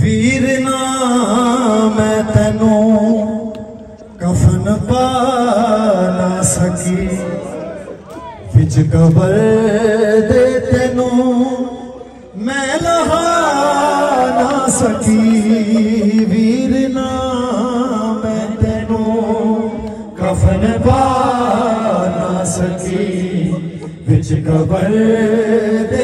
वीर नाम त कफन पा पाल सकी बिच कबर दे तनो मैं लहा ना सकी वीर न कफ़न पा पाला सकी बिच कबर दे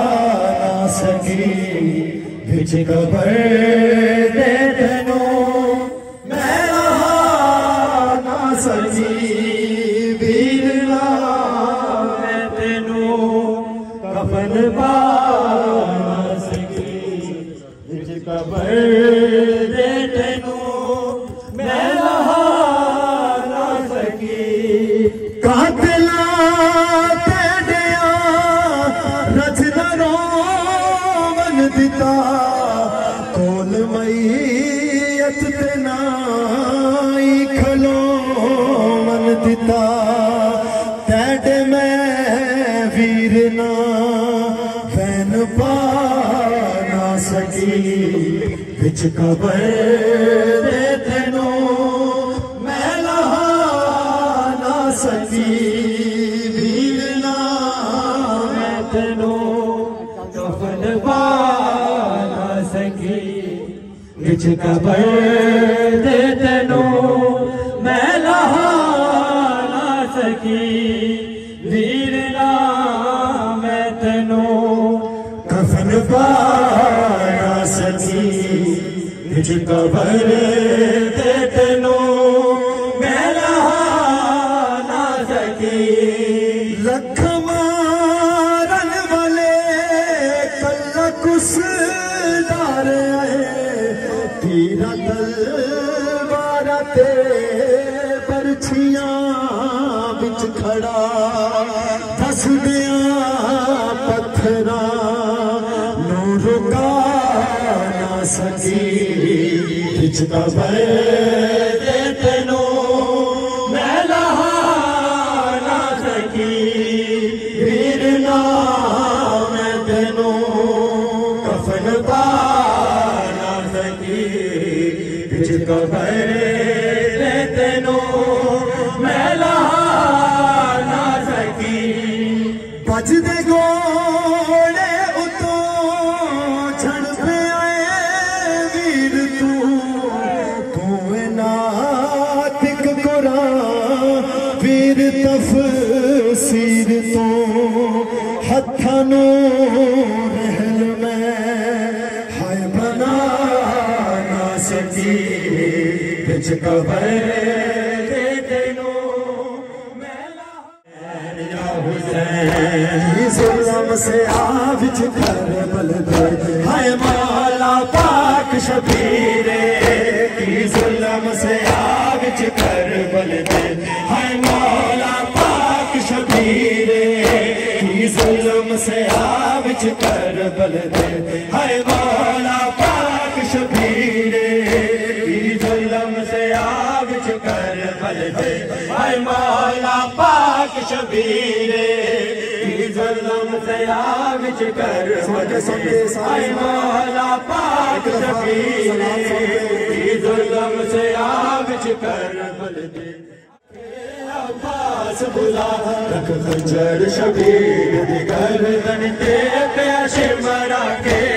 जेक भे देठो महीरनो सही कबर जे सही कात ਕੋਲ ਮਈਤ ਤੇ ਨਾਈ ਖਲੋ ਮਨ ਦਿੱਤਾ। ਤੇੜ ਮੈਂ ਵੀਰ ਨਾ ਵੈਨ ਪਾ ਨਾ ਸਕੀ। ਵਿੱਚ ਕਬਰ کچھ قبر دے تنو میں لہا نہ سکی۔ ویر نہ میں تنو کفن پا نہ سکی۔ کچھ قبر دے تنو ٹھہرا نور کا نہ سکی۔ بجھتا بے تینو میں سکی۔ گرنا میں सी केनमि پاک شبیر कर बल दे। हाय मौला पाक शबीरे की जुल्म से आविच कर बल हाय मौला पाक की जुल्म से आविच कर बल पाक की जुल्म से आविच कर बल दे अब्बास बुला रख खंजर शबीर दी गर्दन ते प्याशे मरा के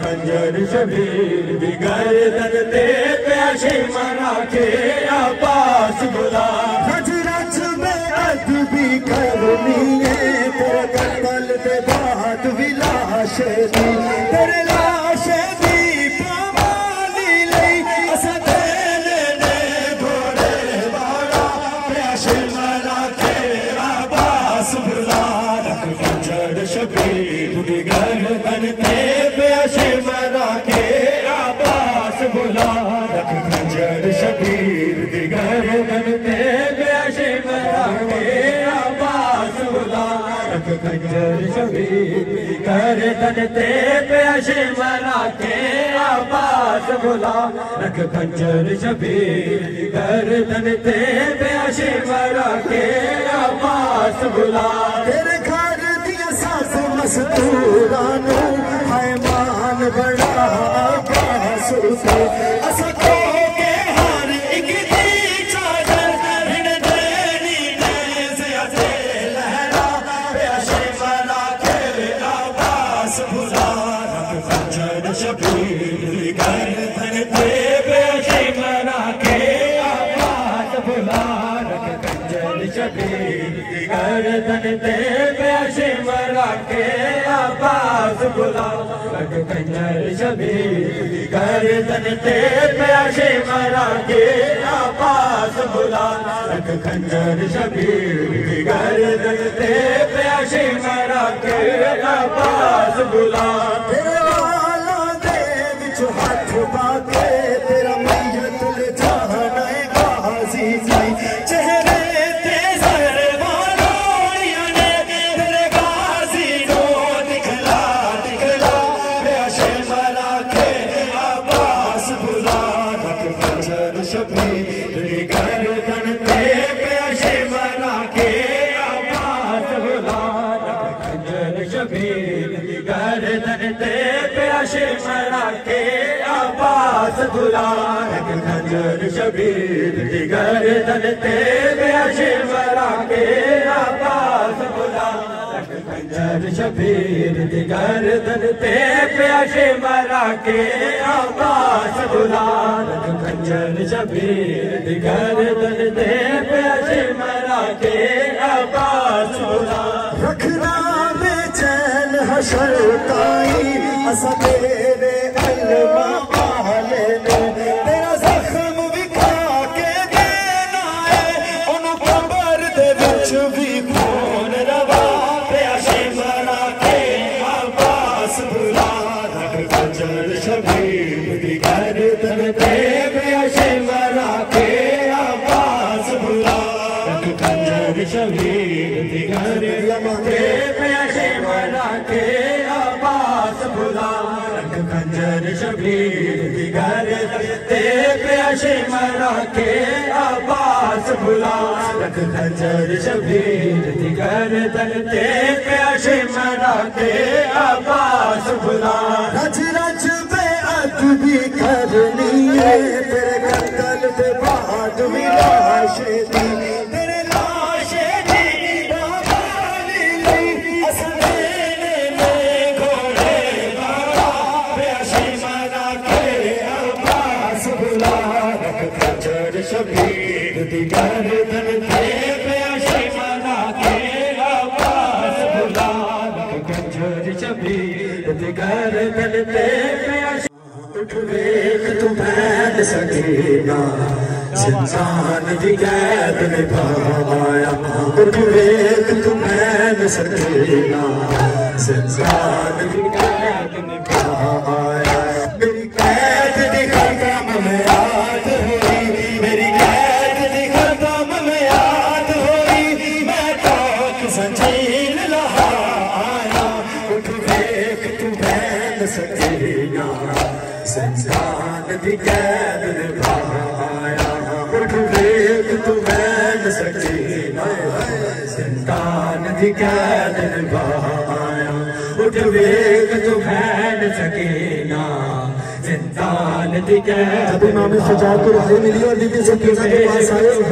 खंजर शबीर दी गर्दन ते प्याशे मरा के अब्बास बुला। रज में अदबी करनी है तेरे कत्ल दे बाद भी लाश दी तेरे लाश रख शबीर दी गर्दन ते प्याशे मरा के अब्बास बुला रख खंजर शबीर दी गर्दन ते प्याशे मरा के अब्बास बुला घर दिया सास हाय मान बड़ा गर्दन ते प्याशे मरा के आवाज बुला। रख खंजर शबीर गर्दन ते प्याशे मरा के आवाज बुला। रख खंजर शबीर गर्दन ते प्याशे मरा के आवाज बुला। तेरे वाला दे विच हथ पाके के आवाज बुला रख खंजर शबीर गर्दन ते प्याशे मरा के आवाज बुला रख खंजर शबीर गर्दन ते प्याशे मरा के आवाज बुला रखना बेचैन हशर ताई असा शबीर गर्दन ते प्याशे मरा के रख खंजर शबीर गर्दन ते प्याशे मरा के आवाज बुला। रज रज पे अदबी करनी है तेरे कत्ल दे बाद भी लाश वेख तू बैठ सकीना इंसान दी कैद निभाया उठ वेख तू बैठ सकीना इंसान दी संतान दी कैद जब इमाम सजाद को राय मिली और बीबी सकीना के पास आए तो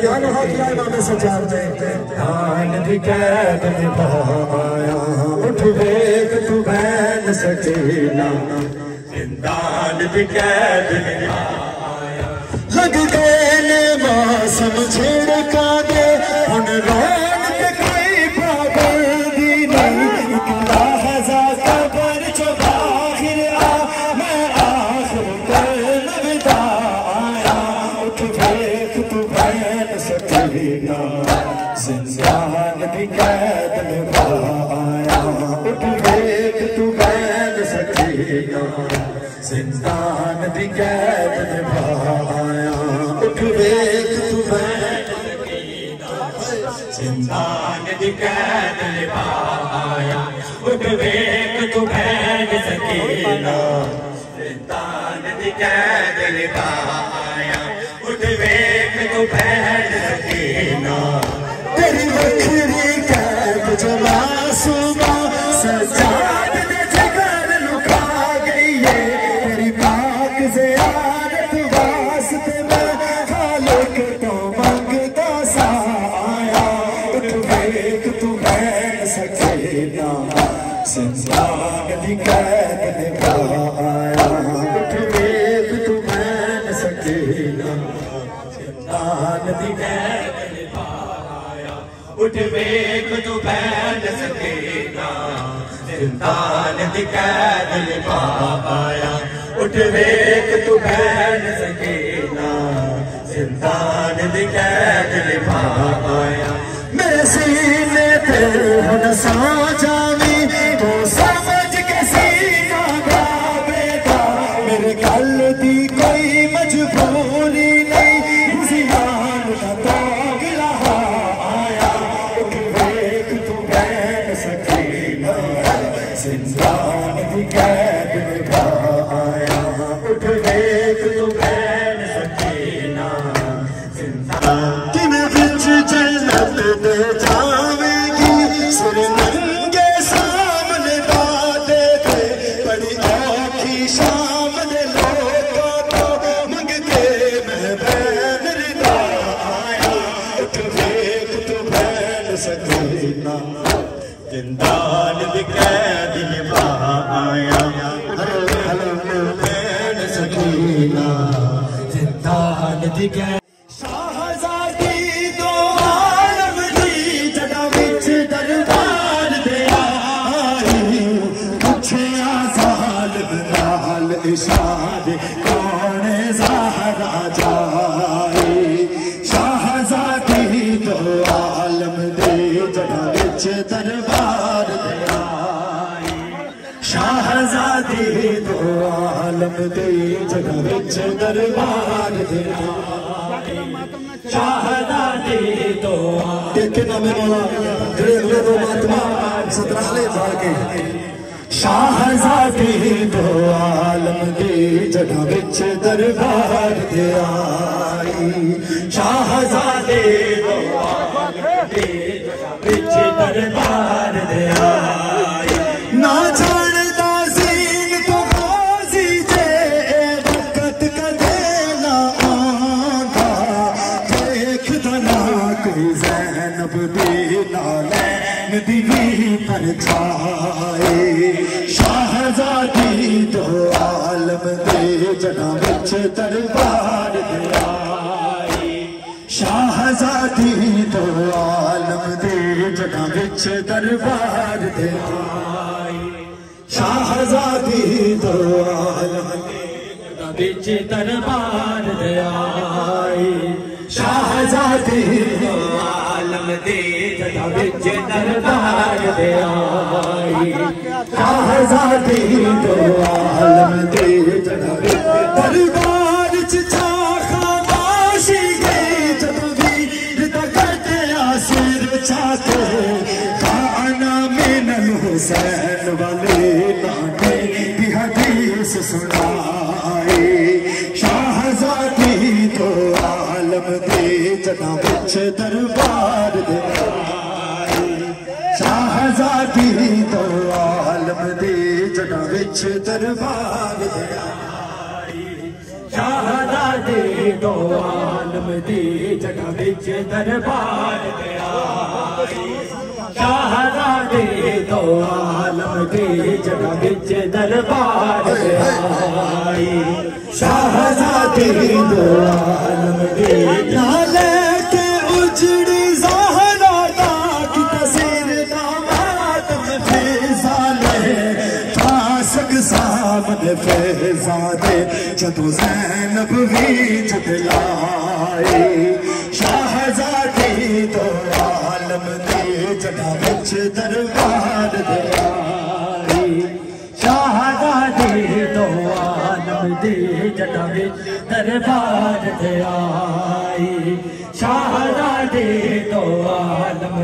क्या दुआ किया इमाम सज्जाद ने दान दी कैद निभाया उठ वेख तू बैन सकीना जिंदान दी कैद निभाया लग गए ने मौसम छिड़का दे हुन रौन निभाया उठ देख तू कैद निभाया उठ दी कैद निभाया उठ तू उठ तेरी जिंदान दी कैद निभाया उठ वेख तू बैन सकीना जिंदान दी ते हुन सा شزادي تو عالم دي جڳا درٻار شاهزادي تو عالم دي جڳا درٻار شاهزادي نماتما ستري ڀاڳي شاہزادی دو عالم دی جگہ بچ دربار دے آئی۔ شاہزادی دو عالم دی پار دے چيتار ديا شاهزادي آل ته به چيتنار ديا شاهزادي آل درٻار شهزادي عالم دي جڳا به درٻار دي شاهزادي تو عالم دي جڳا به درٻار آئي شاهي دو عالمي جڳهه درٻار دي شاهزادي تو عالم دي जदों ज़ैनब भी जदलाए शाहजादी तो आलम दे जगह विच दरबार आई शाहजादी दो आलम दी जटा विच दरबार आई दो आलम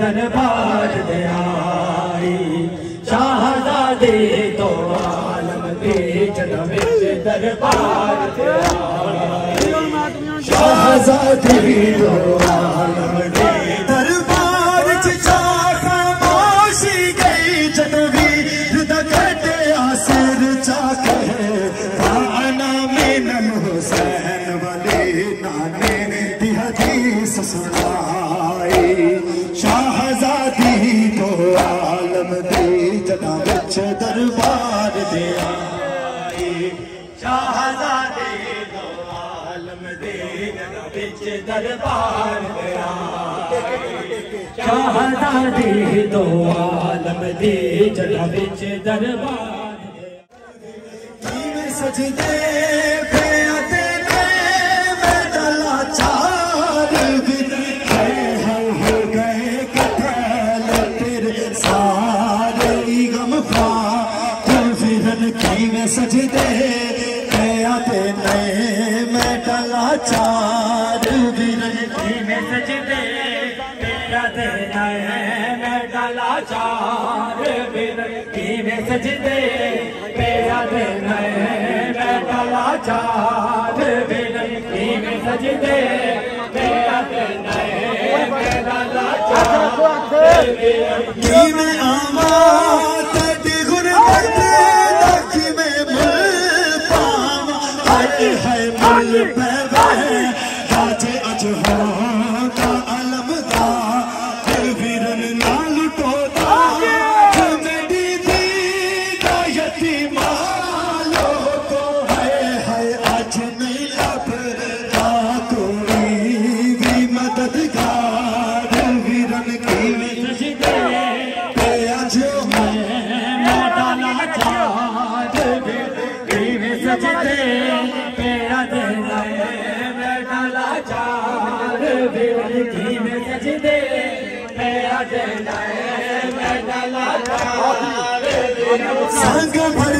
दरबार ते आई शाहजादी दो आलम दी जटा विच दरबार ते आई शाहजादी दो आलम विच दरबार ते आई शाहजादी दो आलम दी जटा विच दरबार में सजदे चार बिन की में सजदे तेरा देना है मैं डाला चार बिन की में सजदे तेरा देना है मैं डाला चार बिन की में आमा तेरी गुरबत की में मुल पावा हाय हाय good,